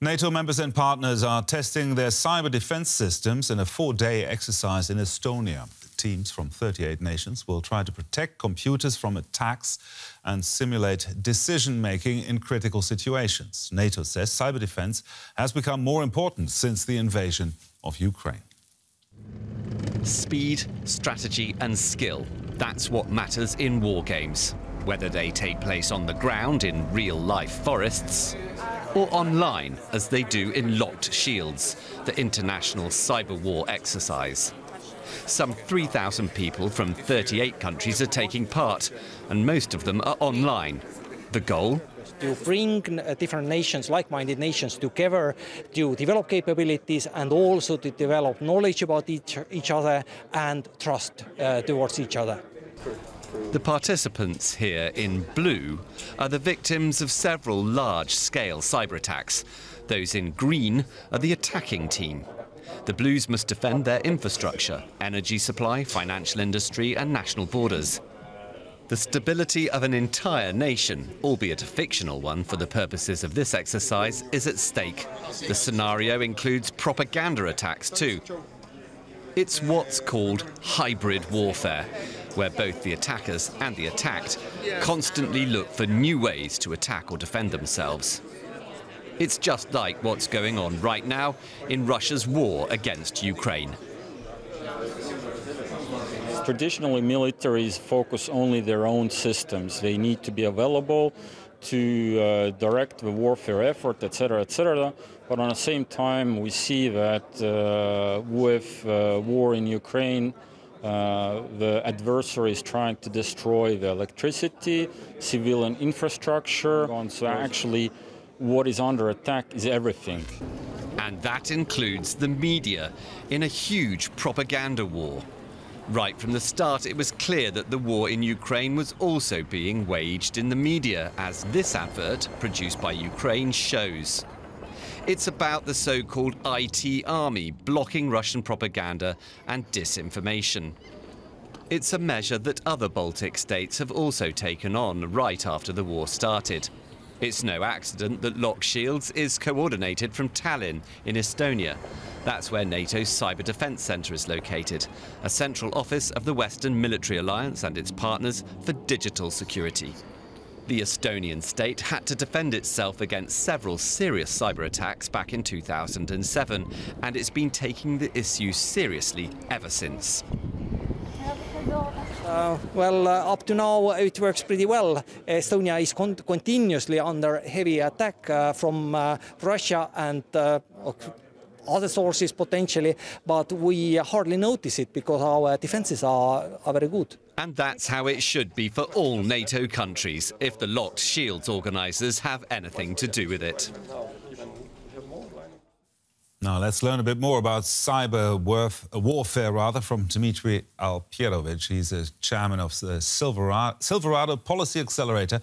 NATO members and partners are testing their cyber defense systems in a four-day exercise in Estonia. Teams from 38 nations will try to protect computers from attacks and simulate decision-making in critical situations. NATO says cyber defense has become more important since the invasion of Ukraine. Speed, strategy and skill. That's what matters in war games. Whether they take place on the ground in real-life forests or online, as they do in Locked Shields, the international cyber war exercise. Some 3,000 people from 38 countries are taking part, and most of them are online. The goal? To bring uh, different nations, like-minded nations together to develop capabilities and also to develop knowledge about each, each other and trust uh, towards each other. The participants here in blue are the victims of several large-scale cyber attacks. Those in green are the attacking team. The Blues must defend their infrastructure, energy supply, financial industry and national borders. The stability of an entire nation, albeit a fictional one for the purposes of this exercise, is at stake. The scenario includes propaganda attacks too. It's what's called hybrid warfare, where both the attackers and the attacked constantly look for new ways to attack or defend themselves. It's just like what's going on right now in Russia's war against Ukraine. Traditionally, militaries focus only their own systems. They need to be available to uh, direct the warfare effort, etc., etc. But at the same time, we see that uh, with uh, war in Ukraine, uh, the adversary is trying to destroy the electricity, civilian infrastructure. So actually, what is under attack is everything. And that includes the media in a huge propaganda war. Right from the start, it was clear that the war in Ukraine was also being waged in the media, as this advert, produced by Ukraine, shows. It's about the so-called IT army blocking Russian propaganda and disinformation. It's a measure that other Baltic states have also taken on right after the war started. It's no accident that Locked Shields is coordinated from Tallinn in Estonia. That's where NATO's Cyber Defence Centre is located, a central office of the Western Military Alliance and its partners for digital security. The Estonian state had to defend itself against several serious cyber attacks back in 2007, and it's been taking the issue seriously ever since. Uh, well, uh, up to now it works pretty well. Estonia is con continuously under heavy attack uh, from uh, Russia and uh, other sources potentially, but we hardly notice it because our defenses are, are very good. And that's how it should be for all NATO countries, if the Locked Shields organisers have anything to do with it. Now let's learn a bit more about cyber uh, warfare, rather, from Dmitri Alperovitch. He's a chairman of the Silverado, Silverado Policy Accelerator.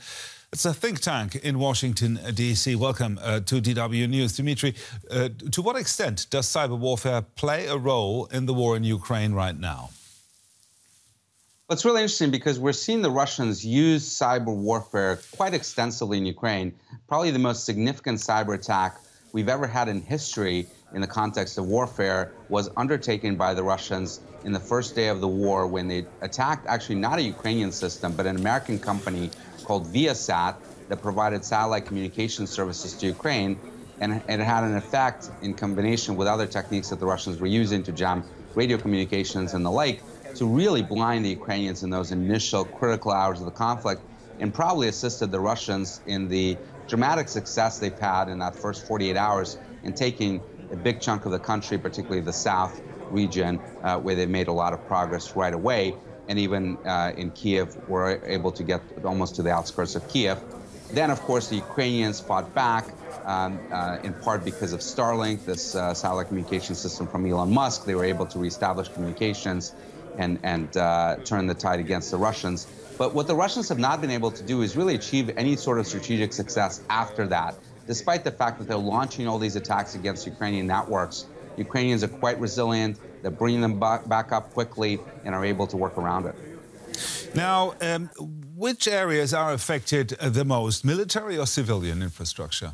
It's a think tank in Washington, D.C. Welcome uh, to DW News. Dmitri, uh, to what extent does cyber warfare play a role in the war in Ukraine right now? It's really interesting because we're seeing the Russians use cyber warfare quite extensively in Ukraine. Probably the most significant cyber attack we've ever had in history in the context of warfare was undertaken by the Russians in the first day of the war when they attacked actually not a Ukrainian system, but an American company called Viasat that provided satellite communication services to Ukraine. And, and it had an effect in combination with other techniques that the Russians were using to jam radio communications and the like to really blind the Ukrainians in those initial critical hours of the conflict and probably assisted the Russians in the dramatic success they've had in that first 48 hours in taking a big chunk of the country, particularly the south region, uh, where they made a lot of progress right away. And even uh, in Kiev, were able to get almost to the outskirts of Kiev. Then, of course, the Ukrainians fought back, um, uh, in part because of Starlink, this uh, satellite communication system from Elon Musk. They were able to reestablish communications and, and uh, turn the tide against the Russians. But what the Russians have not been able to do is really achieve any sort of strategic success after that, despite the fact that they're launching all these attacks against Ukrainian networks. Ukrainians are quite resilient. They're bringing them back up quickly and are able to work around it. Now, um, which areas are affected the most, military or civilian infrastructure?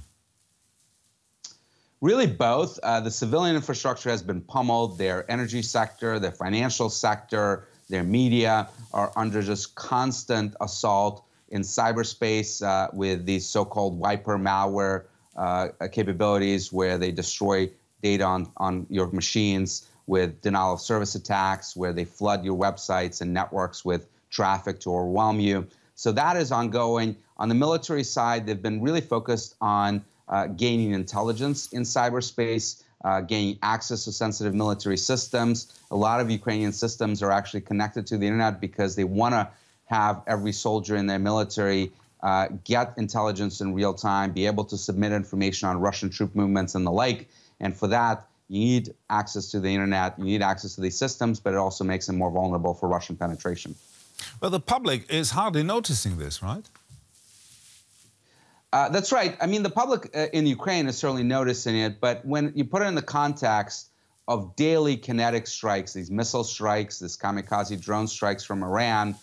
Really, both. Uh, the civilian infrastructure has been pummeled. Their energy sector, their financial sector, their media are under just constant assault in cyberspace uh, with these so-called wiper malware uh, capabilities where they destroy data on, on your machines with denial of service attacks, where they flood your websites and networks with traffic to overwhelm you. So that is ongoing. On the military side, they've been really focused on uh, gaining intelligence in cyberspace, uh, gaining access to sensitive military systems. A lot of Ukrainian systems are actually connected to the internet because they want to have every soldier in their military uh, get intelligence in real time, be able to submit information on Russian troop movements and the like. And for that, you need access to the internet, you need access to these systems, but it also makes them more vulnerable for Russian penetration. Well, the public is hardly noticing this, right? Uh, that's right. I mean, the public uh, in Ukraine is certainly noticing it, but when you put it in the context of daily kinetic strikes, these missile strikes, this kamikaze drone strikes from Iran,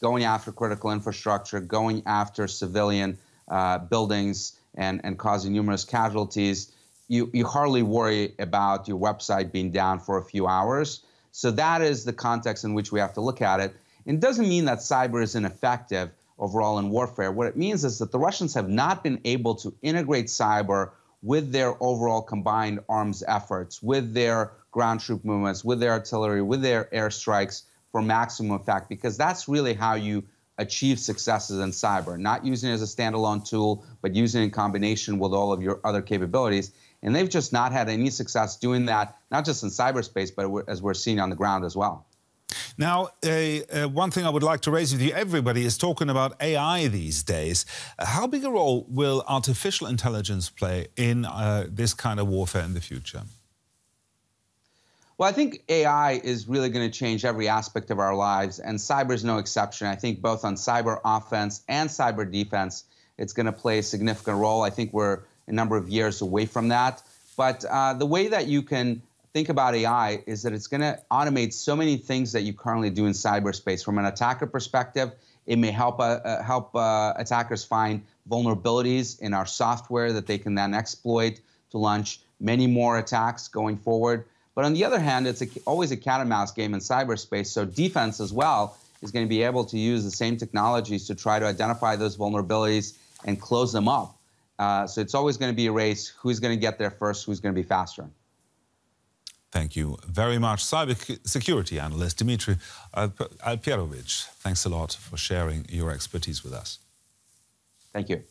going after critical infrastructure, going after civilian uh, buildings, and, and causing numerous casualties, you, you hardly worry about your website being down for a few hours. So that is the context in which we have to look at it. It doesn't mean that cyber is ineffective overall in warfare. What it means is that the Russians have not been able to integrate cyber with their overall combined arms efforts, with their ground troop movements, with their artillery, with their airstrikes for maximum effect, because that's really how you achieve successes in cyber, not using it as a standalone tool, but using it in combination with all of your other capabilities. And they've just not had any success doing that, not just in cyberspace, but as we're seeing on the ground as well. Now, uh, one thing I would like to raise with you everybody is talking about AI these days. Uh, how big a role will artificial intelligence play in uh, this kind of warfare in the future? Well, I think AI is really going to change every aspect of our lives, and cyber is no exception. I think both on cyber offense and cyber defense, it's going to play a significant role. I think we're a number of years away from that. But uh, the way that you can think about AI is that it's going to automate so many things that you currently do in cyberspace. From an attacker perspective, it may help uh, uh, help uh, attackers find vulnerabilities in our software that they can then exploit to launch many more attacks going forward. But on the other hand, it's a, always a cat and mouse game in cyberspace. So defense as well is going to be able to use the same technologies to try to identify those vulnerabilities and close them up. Uh, so it's always going to be a race. Who's going to get there first? Who's going to be faster? Thank you very much. Cybersecurity analyst Dmitri Alperovitch, thanks a lot for sharing your expertise with us. Thank you.